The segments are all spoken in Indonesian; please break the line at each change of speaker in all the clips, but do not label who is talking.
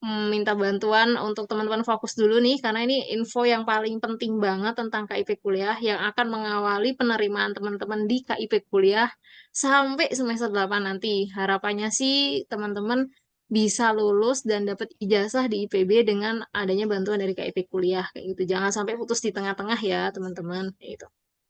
minta bantuan untuk teman-teman fokus dulu nih, karena ini info yang paling penting banget tentang KIP kuliah yang akan mengawali penerimaan teman-teman di KIP kuliah sampai semester 8 nanti. Harapannya sih teman-teman bisa lulus dan dapat ijazah di IPB dengan adanya bantuan dari KIP kuliah kayak gitu. Jangan sampai putus di tengah-tengah ya, teman-teman. Gitu.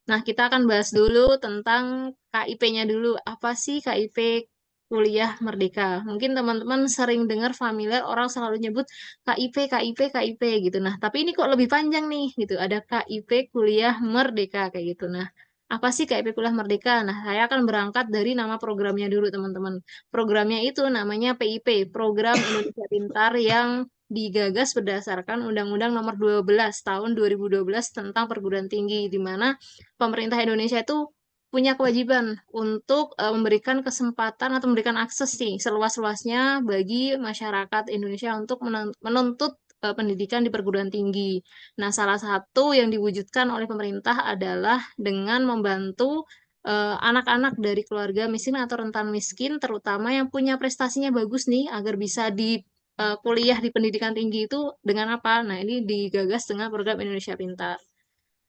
Nah, kita akan bahas dulu tentang KIP-nya dulu. Apa sih KIP kuliah merdeka? Mungkin teman-teman sering dengar familiar orang selalu nyebut KIP, KIP, KIP gitu. Nah, tapi ini kok lebih panjang nih gitu. Ada KIP kuliah merdeka kayak gitu. Nah, apa sih KIP Kuliah Merdeka? Nah, saya akan berangkat dari nama programnya dulu, teman-teman. Programnya itu namanya PIP, Program Indonesia Pintar yang digagas berdasarkan Undang-Undang Nomor 12 Tahun 2012 tentang perguruan tinggi, di mana pemerintah Indonesia itu punya kewajiban untuk uh, memberikan kesempatan atau memberikan akses nih seluas-luasnya bagi masyarakat Indonesia untuk menuntut uh, pendidikan di perguruan tinggi. Nah, salah satu yang diwujudkan oleh pemerintah adalah dengan membantu eh, anak-anak uh, dari keluarga miskin atau rentan miskin, terutama yang punya prestasinya bagus nih, agar bisa di uh, kuliah di pendidikan tinggi itu dengan apa? Nah, ini digagas dengan program Indonesia Pintar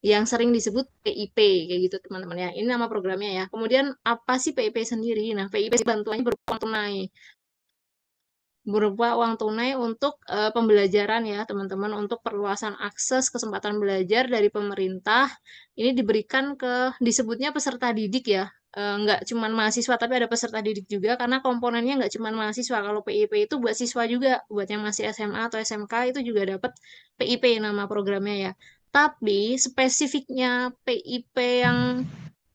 yang sering disebut PIP kayak gitu teman-teman ya. Ini nama programnya ya. Kemudian apa sih PIP sendiri? Nah, PIP bantuannya berupa tunai berupa uang tunai untuk uh, pembelajaran ya teman-teman untuk perluasan akses kesempatan belajar dari pemerintah ini diberikan ke disebutnya peserta didik ya uh, nggak cuma mahasiswa tapi ada peserta didik juga karena komponennya nggak cuma mahasiswa kalau PIP itu buat siswa juga buat yang masih SMA atau SMK itu juga dapat PIP nama programnya ya tapi spesifiknya PIP yang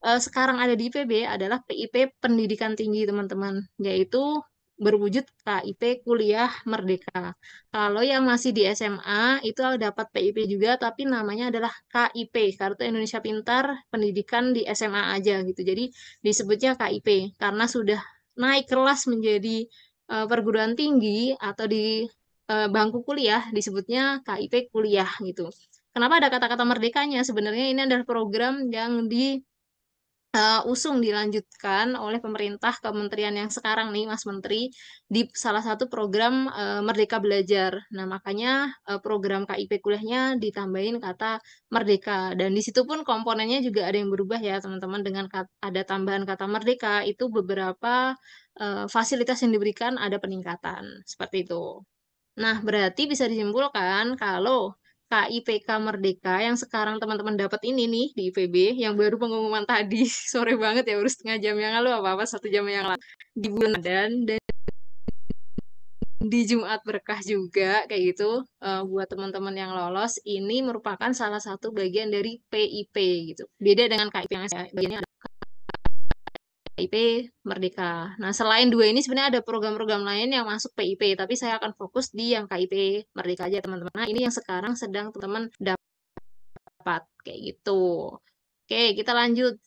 uh, sekarang ada di IPB adalah PIP pendidikan tinggi teman-teman yaitu berwujud KIP Kuliah Merdeka. Kalau yang masih di SMA itu dapat PIP juga tapi namanya adalah KIP, Kartu Indonesia Pintar Pendidikan di SMA aja gitu. Jadi disebutnya KIP karena sudah naik kelas menjadi uh, perguruan tinggi atau di uh, bangku kuliah disebutnya KIP kuliah gitu. Kenapa ada kata-kata merdekanya? Sebenarnya ini adalah program yang di uh, usung dilanjutkan oleh pemerintah kementerian yang sekarang nih Mas Menteri di salah satu program uh, Merdeka Belajar. Nah, makanya uh, program KIP kuliahnya ditambahin kata merdeka dan di situ pun komponennya juga ada yang berubah ya, teman-teman dengan ada tambahan kata merdeka itu beberapa uh, fasilitas yang diberikan ada peningkatan seperti itu. Nah, berarti bisa disimpulkan kalau KIPK Merdeka yang sekarang teman-teman dapat ini nih di IPB yang baru pengumuman tadi. Sore banget ya baru setengah jam yang lalu apa apa satu jam yang lalu. Di bulan dan dan di Jumat berkah juga kayak gitu. Uh, buat teman-teman yang lolos ini merupakan salah satu bagian dari PIP gitu. Beda dengan KIP yang saya bagiannya ada PIP Merdeka. Nah, selain dua ini sebenarnya ada program-program lain yang masuk PIP, tapi saya akan fokus di yang KIP Merdeka aja, teman-teman. Nah, ini yang sekarang sedang teman-teman dapat kayak gitu. Oke, kita lanjut.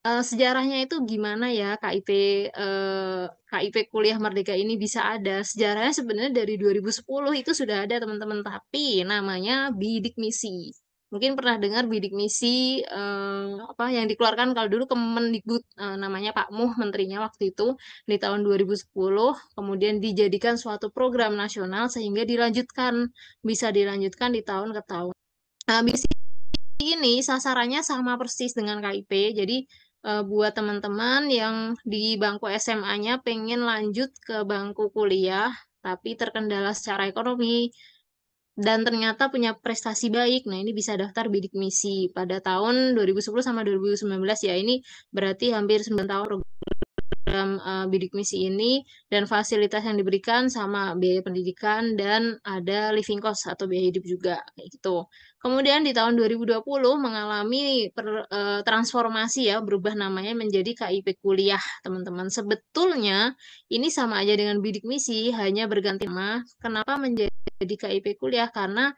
Uh, sejarahnya itu gimana ya KIP uh, eh, KIP Kuliah Merdeka ini bisa ada? Sejarahnya sebenarnya dari 2010 itu sudah ada teman-teman, tapi namanya bidik misi mungkin pernah dengar bidik misi eh, apa yang dikeluarkan kalau dulu Kemendikbud eh, namanya Pak Muh menterinya waktu itu di tahun 2010 kemudian dijadikan suatu program nasional sehingga dilanjutkan bisa dilanjutkan di tahun ke tahun. Nah, misi ini sasarannya sama persis dengan KIP. Jadi eh, buat teman-teman yang di bangku SMA-nya pengen lanjut ke bangku kuliah tapi terkendala secara ekonomi dan ternyata punya prestasi baik. Nah, ini bisa daftar bidik misi pada tahun 2010 sama 2019 ya. Ini berarti hampir 9 tahun program uh, bidik misi ini dan fasilitas yang diberikan sama biaya pendidikan dan ada living cost atau biaya hidup juga gitu. Kemudian di tahun 2020 mengalami per, uh, transformasi ya, berubah namanya menjadi KIP kuliah, teman-teman. Sebetulnya ini sama aja dengan bidik misi, hanya berganti nama. Kenapa menjadi KIP kuliah? Karena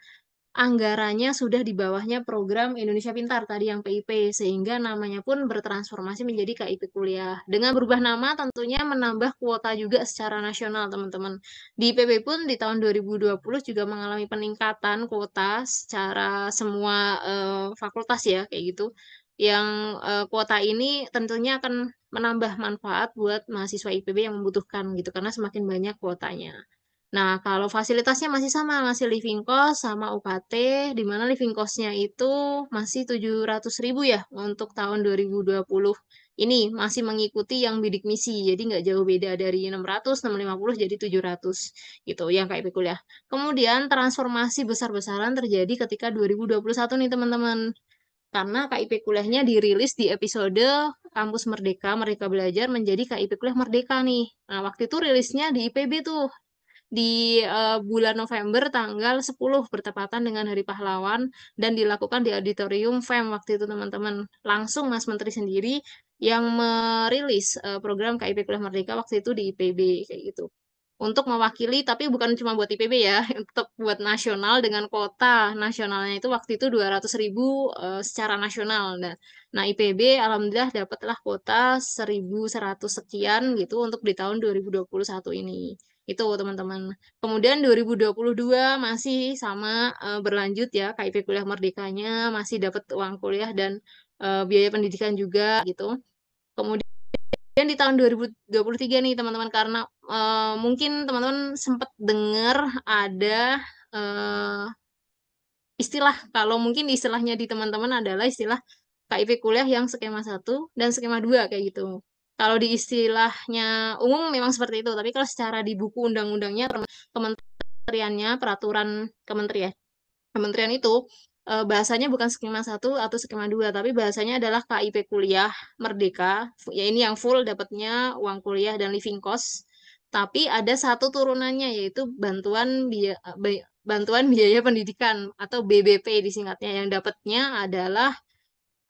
anggarannya sudah di bawahnya program Indonesia Pintar tadi yang PIP sehingga namanya pun bertransformasi menjadi KIP kuliah. Dengan berubah nama tentunya menambah kuota juga secara nasional teman-teman. Di IPB pun di tahun 2020 juga mengalami peningkatan kuota secara semua uh, fakultas ya kayak gitu. Yang uh, kuota ini tentunya akan menambah manfaat buat mahasiswa IPB yang membutuhkan gitu karena semakin banyak kuotanya. Nah, kalau fasilitasnya masih sama, masih living cost sama UKT, di mana living cost-nya itu masih 700.000 ya untuk tahun 2020. Ini masih mengikuti yang bidik misi, jadi nggak jauh beda dari 600, 650 jadi 700 gitu yang KIP kuliah. Kemudian transformasi besar-besaran terjadi ketika 2021 nih teman-teman. Karena KIP kuliahnya dirilis di episode Kampus Merdeka, Merdeka Belajar menjadi KIP Kuliah Merdeka nih. Nah, waktu itu rilisnya di IPB tuh, di uh, bulan November tanggal 10 bertepatan dengan Hari Pahlawan dan dilakukan di auditorium FEM waktu itu teman-teman. Langsung Mas Menteri sendiri yang merilis uh, program KIP Kuliah Merdeka waktu itu di IPB kayak gitu. Untuk mewakili tapi bukan cuma buat IPB ya, untuk buat nasional dengan kota nasionalnya itu waktu itu 200 ribu uh, secara nasional. Nah, nah IPB alhamdulillah dapatlah kota 1100 sekian gitu untuk di tahun 2021 ini. Itu teman-teman. Kemudian 2022 masih sama uh, berlanjut ya KIP kuliah merdekanya masih dapat uang kuliah dan uh, biaya pendidikan juga gitu. Kemudian di tahun 2023 nih teman-teman karena uh, mungkin teman-teman sempat dengar ada uh, istilah kalau mungkin istilahnya di teman-teman adalah istilah KIP kuliah yang skema 1 dan skema 2 kayak gitu. Kalau di istilahnya umum memang seperti itu, tapi kalau secara di buku undang-undangnya kementeriannya, peraturan kementerian, kementerian itu eh, bahasanya bukan skema 1 atau skema 2, tapi bahasanya adalah KIP kuliah merdeka. Ya ini yang full dapatnya uang kuliah dan living cost. Tapi ada satu turunannya yaitu bantuan biaya bantuan biaya pendidikan atau BBP disingkatnya yang dapatnya adalah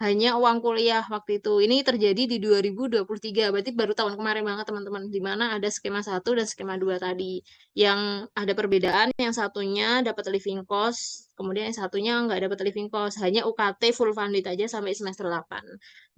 hanya uang kuliah waktu itu. Ini terjadi di 2023, berarti baru tahun kemarin banget teman-teman, di mana ada skema 1 dan skema 2 tadi. Yang ada perbedaan, yang satunya dapat living cost, kemudian yang satunya nggak dapat living cost, hanya UKT full funded aja sampai semester 8.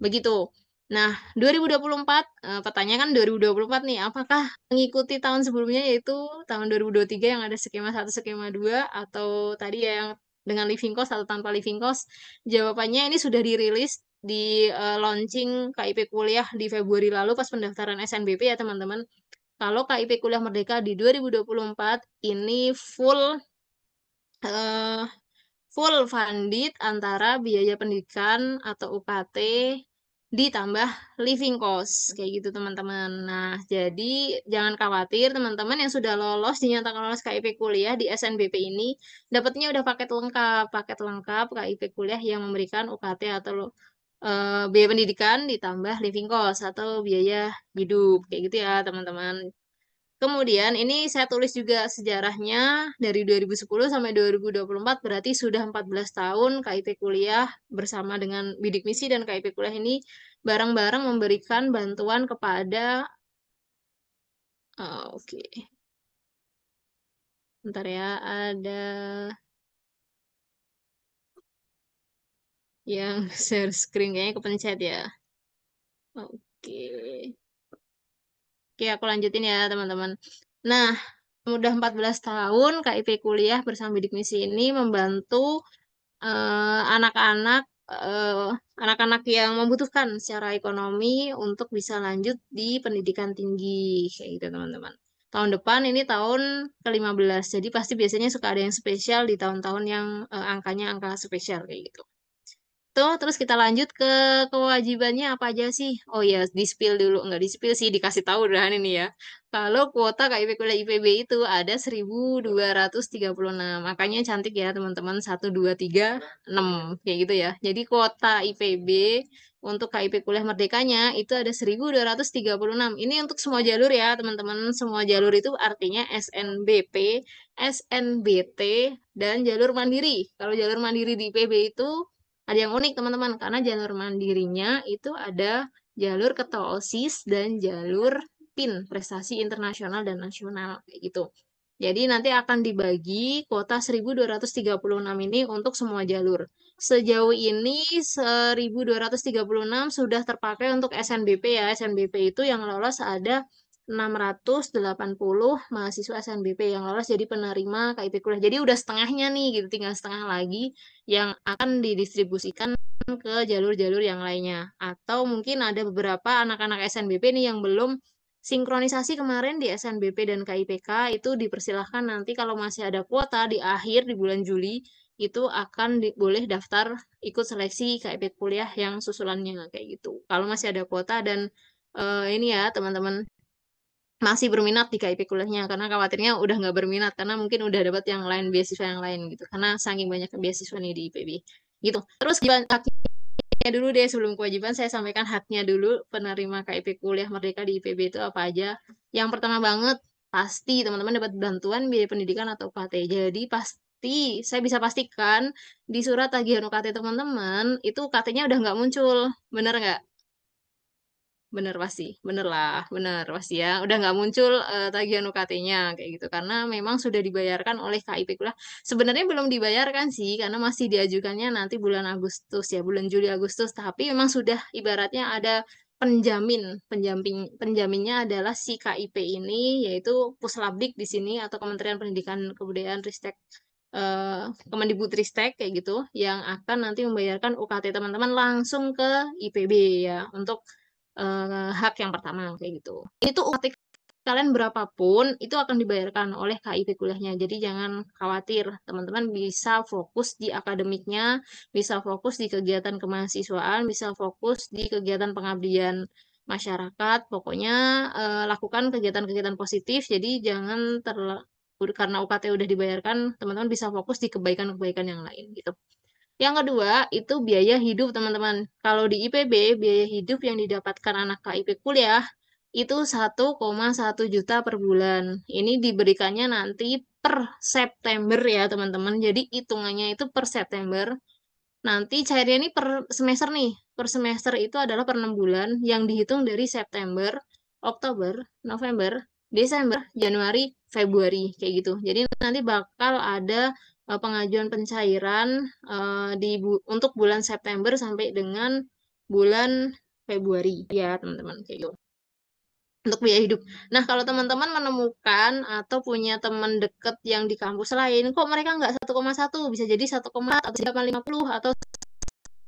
Begitu. Nah, 2024, eh, pertanyaan kan 2024 nih, apakah mengikuti tahun sebelumnya yaitu tahun 2023 yang ada skema 1, skema 2, atau tadi ya yang dengan living cost atau tanpa living cost? Jawabannya ini sudah dirilis di uh, launching KIP kuliah di Februari lalu pas pendaftaran SNBP ya teman-teman. Kalau KIP kuliah merdeka di 2024 ini full uh, full funded antara biaya pendidikan atau UKT ditambah living cost kayak gitu teman-teman. Nah, jadi jangan khawatir teman-teman yang sudah lolos dinyatakan lolos KIP kuliah di SNBP ini dapatnya udah paket lengkap, paket lengkap KIP kuliah yang memberikan UKT atau uh, biaya pendidikan ditambah living cost atau biaya hidup kayak gitu ya teman-teman. Kemudian ini saya tulis juga sejarahnya dari 2010 sampai 2024 berarti sudah 14 tahun KIP kuliah bersama dengan bidik misi dan KIP kuliah ini bareng-bareng memberikan bantuan kepada oh, oke. Okay. Bentar ya, ada yang share screen kayaknya kepencet ya. Oke. Okay. Oke, aku lanjutin ya, teman-teman. Nah, udah 14 tahun KIP kuliah bersama bidik misi ini membantu eh, anak-anak uh, anak-anak uh, yang membutuhkan secara ekonomi untuk bisa lanjut di pendidikan tinggi kayak gitu teman-teman. Tahun depan ini tahun ke-15. Jadi pasti biasanya suka ada yang spesial di tahun-tahun yang uh, angkanya angka spesial kayak gitu. Tuh, terus kita lanjut ke kewajibannya apa aja sih? Oh ya, di-spill dulu. Enggak di-spill sih, dikasih tahu udah ini ya. Kalau kuota KIP kuliah IPB itu ada 1236. Makanya cantik ya teman-teman, 1, 2, 3, 6. Kayak gitu ya. Jadi kuota IPB untuk KIP kuliah merdekanya itu ada 1236. Ini untuk semua jalur ya teman-teman. Semua jalur itu artinya SNBP, SNBT, dan jalur mandiri. Kalau jalur mandiri di IPB itu ada yang unik teman-teman karena jalur mandirinya itu ada jalur ketua dan jalur PIN prestasi internasional dan nasional kayak gitu. Jadi nanti akan dibagi kuota 1236 ini untuk semua jalur. Sejauh ini 1236 sudah terpakai untuk SNBP ya. SNBP itu yang lolos ada 680 mahasiswa SNBP yang lolos jadi penerima KIP kuliah. Jadi udah setengahnya nih gitu, tinggal setengah lagi yang akan didistribusikan ke jalur-jalur yang lainnya. Atau mungkin ada beberapa anak-anak SNBP nih yang belum Sinkronisasi kemarin di SNBP dan KIPK itu dipersilahkan nanti kalau masih ada kuota di akhir di bulan Juli itu akan di, boleh daftar ikut seleksi KIP kuliah yang susulannya kayak gitu. Kalau masih ada kuota dan uh, ini ya teman-teman masih berminat di KIP kuliahnya karena khawatirnya udah nggak berminat karena mungkin udah dapat yang lain beasiswa yang lain gitu karena saking banyak beasiswa nih di IPB gitu. Terus haknya dulu deh sebelum kewajiban saya sampaikan haknya dulu penerima KIP kuliah Merdeka di IPB itu apa aja. Yang pertama banget pasti teman-teman dapat bantuan biaya pendidikan atau UKT. Jadi pasti saya bisa pastikan di surat tagihan UKT teman-teman itu UKT-nya udah nggak muncul, bener nggak? Bener pasti, bener lah, bener pasti ya. Udah nggak muncul uh, tagihan UKT-nya kayak gitu karena memang sudah dibayarkan oleh KIP kuliah. Sebenarnya belum dibayarkan sih karena masih diajukannya nanti bulan Agustus ya, bulan Juli Agustus. Tapi memang sudah ibaratnya ada penjamin, penjamin penjaminnya adalah si KIP ini yaitu Puslabdik di sini atau Kementerian Pendidikan Kebudayaan Ristek uh, Kemendikbudristek kayak gitu yang akan nanti membayarkan UKT teman-teman langsung ke IPB ya untuk uh, hak yang pertama kayak gitu. Itu UKT kalian berapapun itu akan dibayarkan oleh KIP kuliahnya. Jadi jangan khawatir, teman-teman bisa fokus di akademiknya, bisa fokus di kegiatan kemahasiswaan, bisa fokus di kegiatan pengabdian masyarakat. Pokoknya uh, lakukan kegiatan-kegiatan positif. Jadi jangan ter karena UKT udah dibayarkan, teman-teman bisa fokus di kebaikan-kebaikan yang lain gitu. Yang kedua, itu biaya hidup, teman-teman. Kalau di IPB, biaya hidup yang didapatkan anak KIP kuliah itu 1,1 juta per bulan. Ini diberikannya nanti per September ya, teman-teman. Jadi hitungannya itu per September. Nanti cairnya ini per semester nih. Per semester itu adalah per 6 bulan yang dihitung dari September, Oktober, November, Desember, Januari, Februari kayak gitu. Jadi nanti bakal ada uh, pengajuan pencairan uh, di bu untuk bulan September sampai dengan bulan Februari ya teman-teman kayak gitu untuk biaya hidup. Nah, kalau teman-teman menemukan atau punya teman deket yang di kampus lain, kok mereka nggak 1,1, bisa jadi 1,4 atau 1,50 atau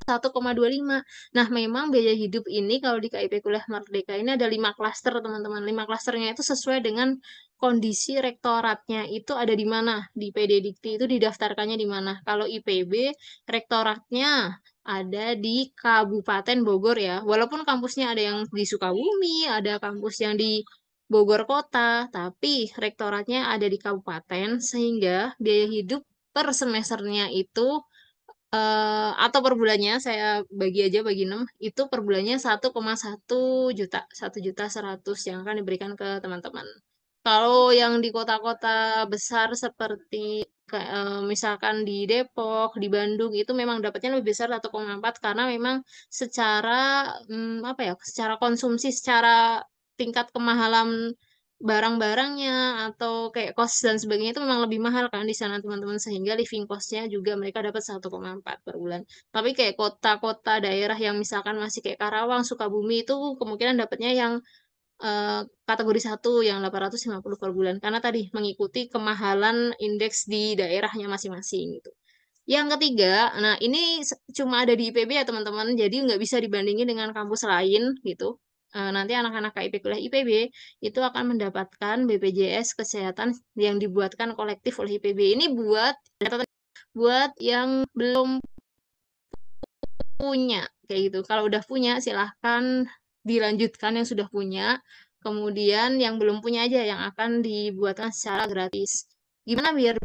1,25. Nah, memang biaya hidup ini kalau di KIP Kuliah Merdeka ini ada lima klaster, teman-teman. Lima klasternya itu sesuai dengan kondisi rektoratnya itu ada di mana. Di PD Dikti itu didaftarkannya di mana. Kalau IPB, rektoratnya ada di Kabupaten Bogor ya. Walaupun kampusnya ada yang di Sukabumi, ada kampus yang di Bogor Kota, tapi rektoratnya ada di kabupaten sehingga biaya hidup per semesternya itu uh, atau per bulannya saya bagi aja bagi 6 itu per bulannya 1,1 juta 1 juta 100 yang akan diberikan ke teman-teman kalau yang di kota-kota besar seperti uh, misalkan di Depok, di Bandung itu memang dapatnya lebih besar 1,4 karena memang secara um, apa ya, secara konsumsi, secara tingkat kemahalan barang-barangnya atau kayak kos dan sebagainya itu memang lebih mahal kan di sana teman-teman. Sehingga living costnya juga mereka dapat 1,4 per bulan. Tapi kayak kota-kota daerah yang misalkan masih kayak Karawang Sukabumi itu kemungkinan dapatnya yang uh, kategori satu yang 850 per bulan karena tadi mengikuti kemahalan indeks di daerahnya masing-masing gitu yang ketiga, nah ini cuma ada di IPB ya teman-teman, jadi nggak bisa dibandingin dengan kampus lain gitu. Eh, nanti anak-anak KIP kuliah IPB itu akan mendapatkan BPJS kesehatan yang dibuatkan kolektif oleh IPB. Ini buat buat yang belum punya kayak gitu. Kalau udah punya silahkan dilanjutkan yang sudah punya. Kemudian yang belum punya aja yang akan dibuatkan secara gratis. Gimana biar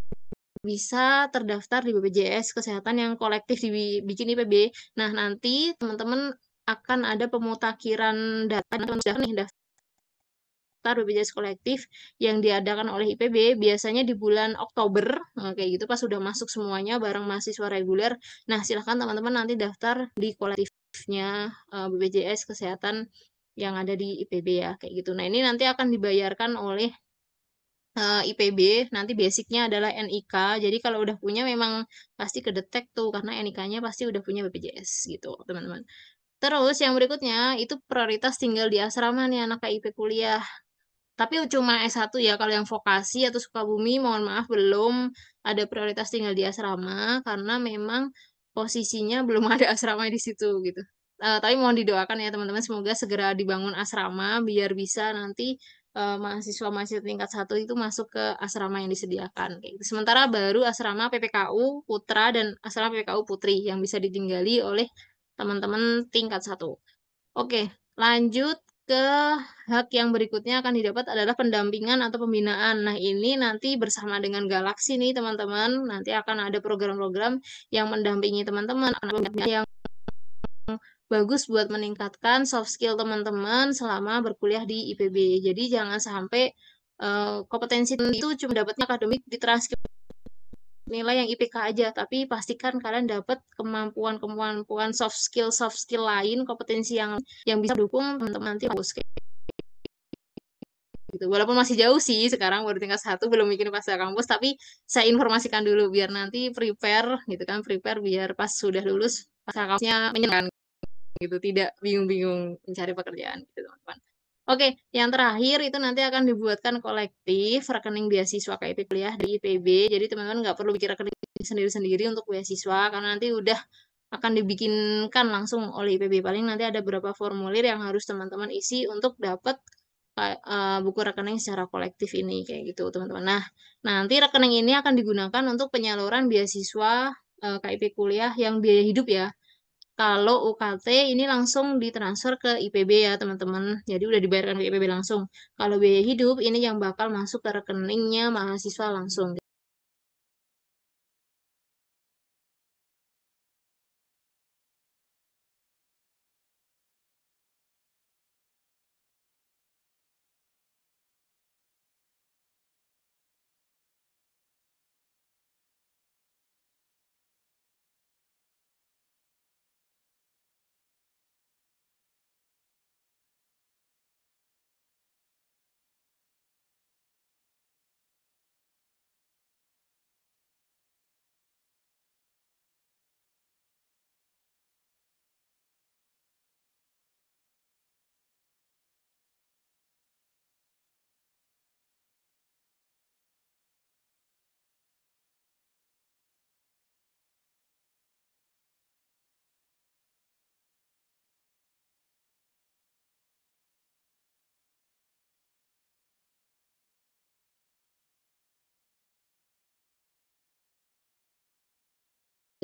bisa terdaftar di BPJS kesehatan yang kolektif dibikin IPB. Nah, nanti teman-teman akan ada pemutakhiran data teman-teman sudah nih daftar BPJS kolektif yang diadakan oleh IPB biasanya di bulan Oktober nah, kayak gitu pas sudah masuk semuanya bareng mahasiswa reguler nah silahkan teman-teman nanti daftar di uh, eh, BPJS kesehatan yang ada di IPB ya kayak gitu. Nah ini nanti akan dibayarkan oleh eh, IPB nanti basicnya adalah NIK jadi kalau udah punya memang pasti kedetek tuh karena NIK-nya pasti udah punya BPJS gitu teman-teman. Terus yang berikutnya itu prioritas tinggal di asrama nih anak KIP kuliah. Tapi cuma S1 ya, kalau yang vokasi atau Sukabumi mohon maaf belum ada prioritas tinggal di asrama karena memang posisinya belum ada asrama di situ gitu. uh, tapi mohon didoakan ya teman-teman semoga segera dibangun asrama biar bisa nanti uh, mahasiswa-mahasiswa tingkat satu itu masuk ke asrama yang disediakan. Gitu. Sementara baru asrama PPKU Putra dan asrama PPKU Putri yang bisa ditinggali oleh teman-teman tingkat satu. Oke, lanjut ke hak yang berikutnya akan didapat adalah pendampingan atau pembinaan. Nah, ini nanti bersama dengan Galaksi nih, teman-teman. Nanti akan ada program-program yang mendampingi teman-teman, yang bagus buat meningkatkan soft skill teman-teman selama berkuliah di IPB. Jadi, jangan sampai uh, kompetensi itu cuma dapatnya akademik di transkrip nilai yang IPK aja, tapi pastikan kalian dapat kemampuan-kemampuan soft skill soft skill lain, kompetensi yang yang bisa dukung teman-teman nanti bagus gitu. Walaupun masih jauh sih sekarang baru tingkat satu belum bikin pasca kampus, tapi saya informasikan dulu biar nanti prepare gitu kan, prepare biar pas sudah lulus pasca kampusnya menyenangkan gitu, tidak bingung-bingung mencari pekerjaan gitu teman-teman. Oke, yang terakhir itu nanti akan dibuatkan kolektif rekening beasiswa KIP kuliah di IPB. Jadi teman-teman nggak perlu bikin rekening sendiri-sendiri untuk beasiswa karena nanti udah akan dibikinkan langsung oleh IPB. Paling nanti ada beberapa formulir yang harus teman-teman isi untuk dapat uh, buku rekening secara kolektif ini kayak gitu teman-teman. Nah, nanti rekening ini akan digunakan untuk penyaluran beasiswa uh, KIP kuliah yang biaya hidup ya. Kalau UKT ini langsung ditransfer ke IPB ya teman-teman. Jadi udah dibayarkan ke IPB langsung. Kalau biaya hidup ini yang bakal masuk ke rekeningnya mahasiswa langsung.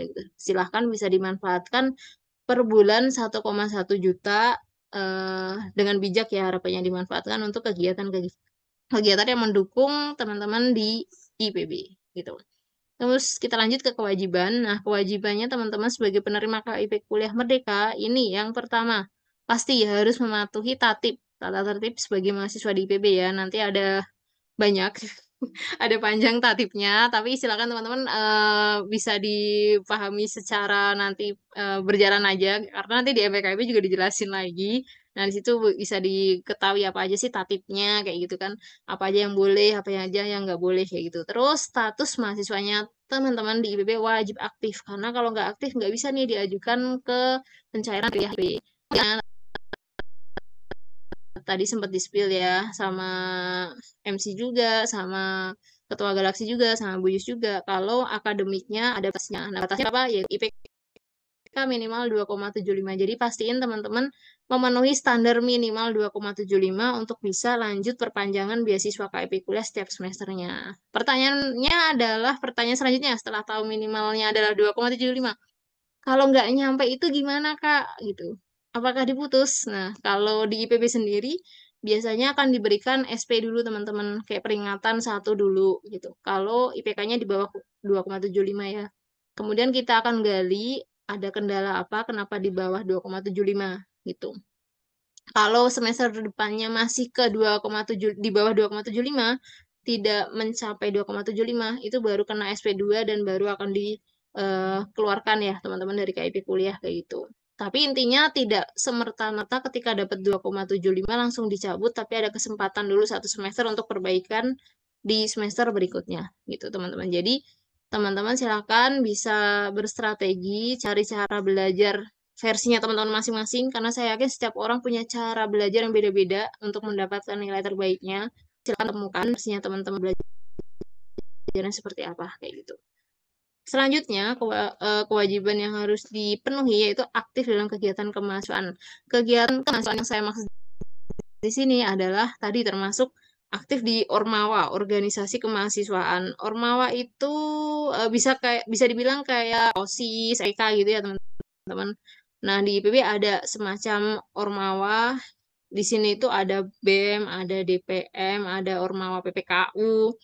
Gitu. Silahkan bisa dimanfaatkan per bulan 1,1 juta eh, dengan bijak ya harapannya dimanfaatkan untuk kegiatan kegiatan yang mendukung teman-teman di IPB gitu. Terus kita lanjut ke kewajiban. Nah, kewajibannya teman-teman sebagai penerima KIP kuliah merdeka ini yang pertama pasti harus mematuhi tatip tata tertib sebagai mahasiswa di IPB ya. Nanti ada banyak ada panjang tatipnya, tapi silakan teman-teman uh, bisa dipahami secara nanti uh, berjalan aja, karena nanti di MPKB juga dijelasin lagi. Nah, di situ bisa diketahui apa aja sih tatipnya, kayak gitu kan. Apa aja yang boleh, apa aja yang nggak boleh, kayak gitu. Terus, status mahasiswanya teman-teman di IPB wajib aktif, karena kalau nggak aktif nggak bisa nih diajukan ke pencairan tadi sempat di spill ya sama MC juga sama ketua galaksi juga sama Bu Yus juga. Kalau akademiknya ada batasnya. Nah batasnya apa? Ya IPK minimal 2,75 jadi pastiin teman-teman memenuhi standar minimal 2,75 untuk bisa lanjut perpanjangan beasiswa KIP kuliah setiap semesternya. Pertanyaannya adalah pertanyaan selanjutnya setelah tahu minimalnya adalah 2,75 kalau nggak nyampe itu gimana kak? Gitu apakah diputus? Nah, kalau di IPB sendiri biasanya akan diberikan SP dulu teman-teman, kayak peringatan satu dulu gitu. Kalau IPK-nya di bawah 2,75 ya. Kemudian kita akan gali ada kendala apa, kenapa di bawah 2,75 gitu. Kalau semester depannya masih ke 2,7 di bawah 2,75 tidak mencapai 2,75 itu baru kena SP2 dan baru akan dikeluarkan eh, ya teman-teman dari KIP kuliah kayak gitu. Tapi intinya tidak semerta-merta ketika dapat 2,75 langsung dicabut, tapi ada kesempatan dulu satu semester untuk perbaikan di semester berikutnya, gitu teman-teman. Jadi teman-teman silakan bisa berstrategi, cari cara belajar versinya teman-teman masing-masing, karena saya yakin setiap orang punya cara belajar yang beda-beda untuk mendapatkan nilai terbaiknya. Silakan temukan versinya teman-teman belajar seperti apa, kayak gitu. Selanjutnya, eee, kewajiban yang harus dipenuhi yaitu aktif dalam kegiatan kemahasiswaan. Kegiatan kemahasiswaan yang saya maksud di sini adalah tadi termasuk aktif di Ormawa, organisasi kemahasiswaan. Ormawa itu, eee, bisa kayak bisa dibilang kayak OSIS, EK gitu ya teman-teman. Nah, di IPB ada semacam Ormawa, di sini itu ada BEM, ada DPM, ada Ormawa PPKU,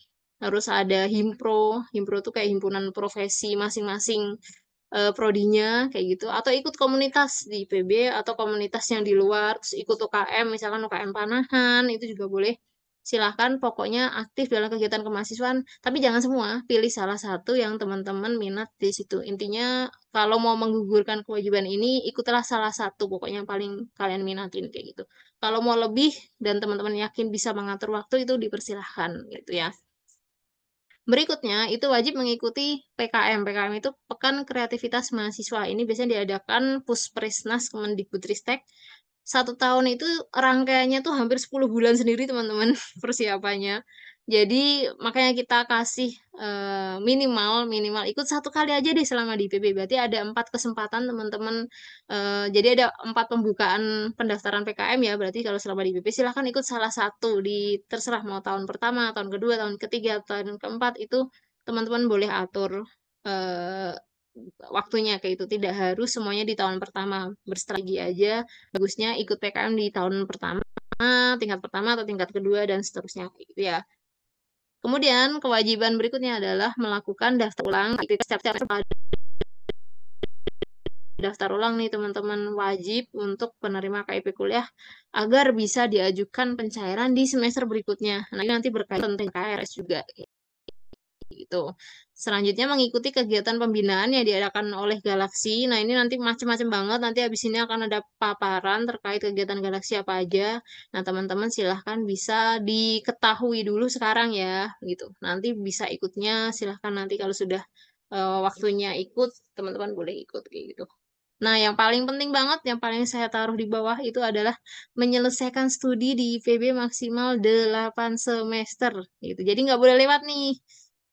terus ada Himpro. Himpro itu kayak himpunan profesi masing-masing, eee, prodinya kayak gitu, atau ikut komunitas di IPB atau komunitas yang di luar, terus ikut UKM, misalkan UKM Panahan, itu juga boleh. Silahkan pokoknya aktif dalam kegiatan kemahasiswaan, tapi jangan semua, pilih salah satu yang teman-teman minat di situ. Intinya kalau mau menggugurkan kewajiban ini, ikutlah salah satu pokoknya yang paling kalian minatin kayak gitu. Kalau mau lebih dan teman-teman yakin bisa mengatur waktu itu dipersilahkan gitu ya. Berikutnya, itu wajib mengikuti PKM. PKM itu Pekan Kreativitas Mahasiswa. Ini biasanya diadakan Puspresnas Kemendikbudristek satu tahun itu rangkaiannya tuh hampir 10 bulan sendiri teman-teman persiapannya. Jadi makanya kita kasih, eee, minimal minimal ikut satu kali aja deh selama di IPB, berarti ada empat kesempatan teman-teman, eee, jadi ada empat pembukaan pendaftaran PKM ya, berarti kalau selama di IPB silahkan ikut salah satu di terserah mau tahun pertama, tahun kedua, tahun ketiga, tahun keempat, itu teman-teman boleh atur, eee waktunya kayak itu, tidak harus semuanya di tahun pertama, berstrategi aja, bagusnya ikut PKM di tahun pertama, tingkat pertama atau tingkat kedua dan seterusnya gitu ya. Kemudian kewajiban berikutnya adalah melakukan daftar ulang setiap daftar ulang nih teman-teman, wajib untuk penerima KIP kuliah agar bisa diajukan pencairan di semester berikutnya. Nah, ini nanti berkaitan dengan KRS juga gitu. Selanjutnya mengikuti kegiatan pembinaan yang diadakan oleh Galaksi. Nah, ini nanti macam-macam banget. Nanti habis ini akan ada paparan terkait kegiatan Galaksi apa aja. Nah, teman-teman silahkan bisa diketahui dulu sekarang ya, gitu. Nanti bisa ikutnya silahkan nanti kalau sudah uh, waktunya ikut, teman-teman boleh ikut kayak gitu. Nah, yang paling penting banget, yang paling saya taruh di bawah itu adalah menyelesaikan studi di IPB maksimal 8 semester, gitu. Jadi nggak boleh lewat nih.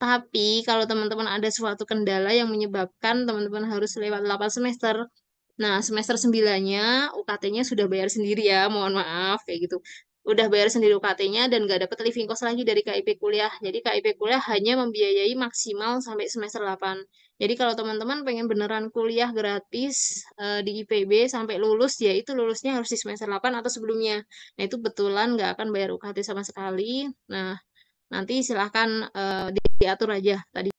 Tapi kalau teman-teman ada suatu kendala yang menyebabkan teman-teman harus lewat 8 semester, nah semester 9-nya UKT-nya sudah bayar sendiri ya, mohon maaf kayak gitu. Udah bayar sendiri UKT-nya dan nggak dapat living cost lagi dari KIP kuliah. Jadi KIP kuliah hanya membiayai maksimal sampai semester 8. Jadi kalau teman-teman pengen beneran kuliah gratis uh, di IPB sampai lulus, ya itu lulusnya harus di semester 8 atau sebelumnya. Nah itu betulan nggak akan bayar UKT sama sekali. Nah nanti silahkan uh, diatur aja tadi